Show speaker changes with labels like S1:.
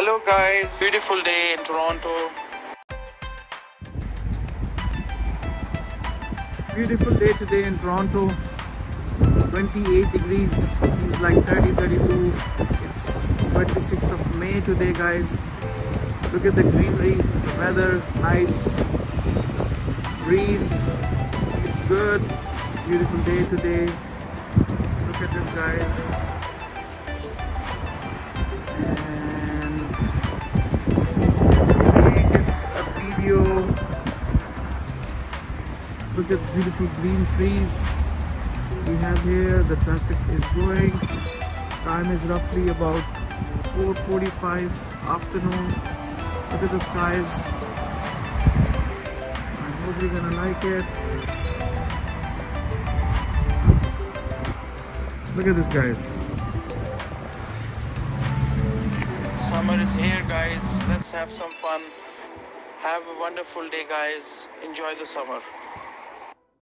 S1: Hello guys, beautiful day in Toronto.
S2: Beautiful day today in Toronto. 28 degrees, feels like 30, 32. It's 26th of May today, guys. Look at the greenery, the weather, nice breeze. It's good. It's a beautiful day today. Look at this, guys. Look at beautiful green trees we have here the traffic is going time is roughly about 4:45 afternoon look at the skies i hope you're gonna like it look at this guys
S1: Summer is here guys. Let's have some fun. Have a wonderful day guys. Enjoy the summer.